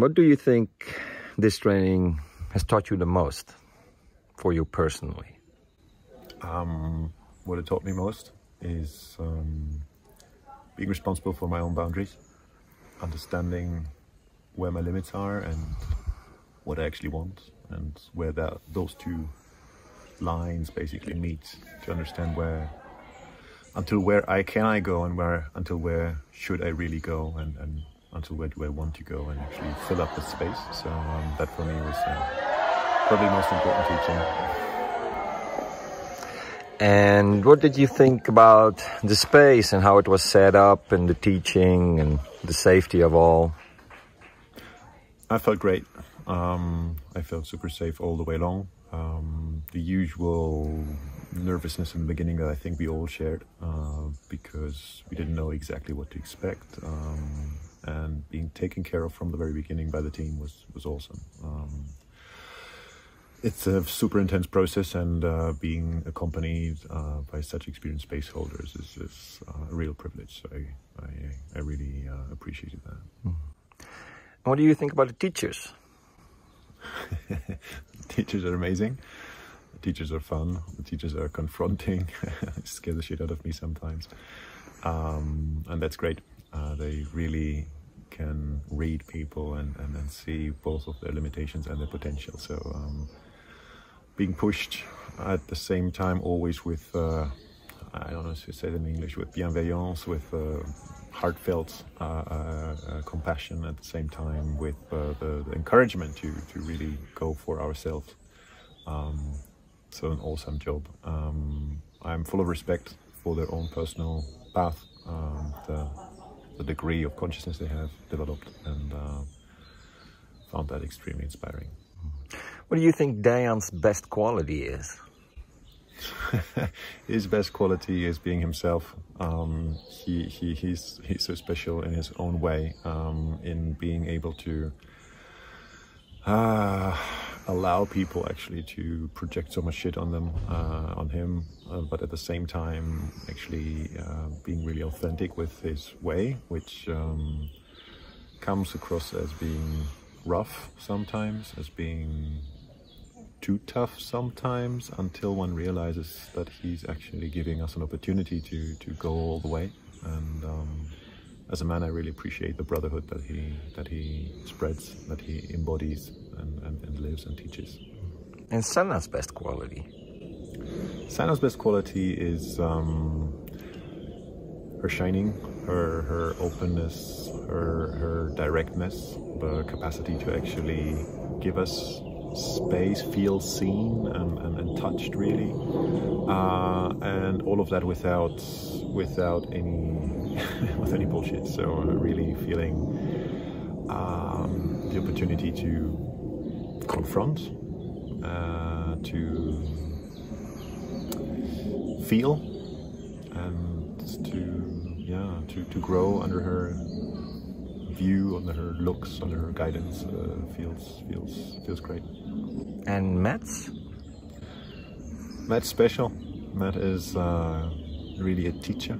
What do you think this training has taught you the most for you personally? Um, what it taught me most is um, being responsible for my own boundaries, understanding where my limits are and what I actually want, and where that those two lines basically meet to understand where until where I can I go and where until where should I really go and, and until where do I want to go and actually fill up the space. So um, that for me was uh, probably most important teaching. And what did you think about the space and how it was set up and the teaching and the safety of all? I felt great. Um, I felt super safe all the way along. Um, the usual nervousness in the beginning that I think we all shared uh, because we didn't know exactly what to expect. Um, and being taken care of from the very beginning by the team was was awesome. Um, it's a super intense process, and uh, being accompanied uh, by such experienced space holders is, is uh, a real privilege. So I, I, I really uh, appreciated that. Mm. What do you think about the teachers? teachers are amazing. The teachers are fun. The teachers are confronting. scare the shit out of me sometimes, um, and that's great. Uh, they really can read people and, and, see both of their limitations and their potential. So um, being pushed at the same time, always with, uh, I don't know if you say it in English, with bienveillance, with uh, heartfelt uh, uh, uh compassion at the same time, with uh, the, the, encouragement to, to really go for ourselves. Um, so an awesome job. Um, I'm full of respect for their own personal path. Um, the, the degree of consciousness they have developed and uh, found that extremely inspiring. What do you think Dayan's best quality is? his best quality is being himself. Um, he, he, he's, he's so special in his own way, um, in being able to uh, allow people actually to project so much shit on them, uh, on him, uh, but at the same time actually uh, being really authentic with his way, which um, comes across as being rough sometimes, as being too tough sometimes, until one realizes that he's actually giving us an opportunity to, to go all the way. And um, as a man, I really appreciate the brotherhood that he that he spreads, that he embodies, and, and, and lives and teaches. And Sanna's best quality. Sanna's best quality is um, her shining, her her openness, her her directness, the capacity to actually give us space, feel seen and, and, and touched really, uh, and all of that without without any with any bullshit. So uh, really feeling um, the opportunity to confront, uh, to feel, and to yeah to, to grow under her view, under her looks, under her guidance uh, feels feels feels great. And Matt's? Matt's special. Matt is uh, really a teacher.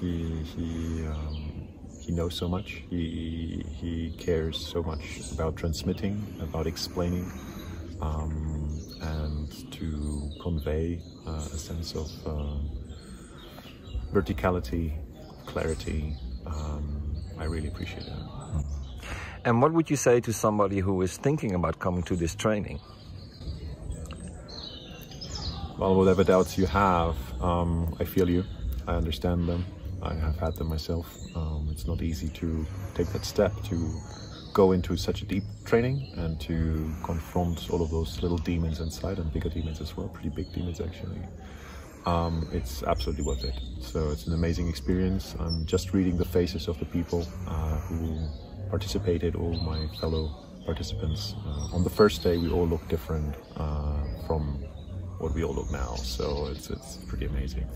He he um, he knows so much. He he cares so much about transmitting, about explaining, um, and to convey uh, a sense of uh, verticality, clarity. Um, I really appreciate that. And what would you say to somebody who is thinking about coming to this training? Well, whatever doubts you have, um, I feel you. I understand them. I have had them myself. Um, it's not easy to take that step to go into such a deep training and to confront all of those little demons inside and bigger demons as well, pretty big demons actually. Um, it's absolutely worth it. So it's an amazing experience. I'm just reading the faces of the people uh, who participated, all my fellow participants. Uh, on the first day, we all look different uh, from what we all look now. So it's, it's pretty amazing.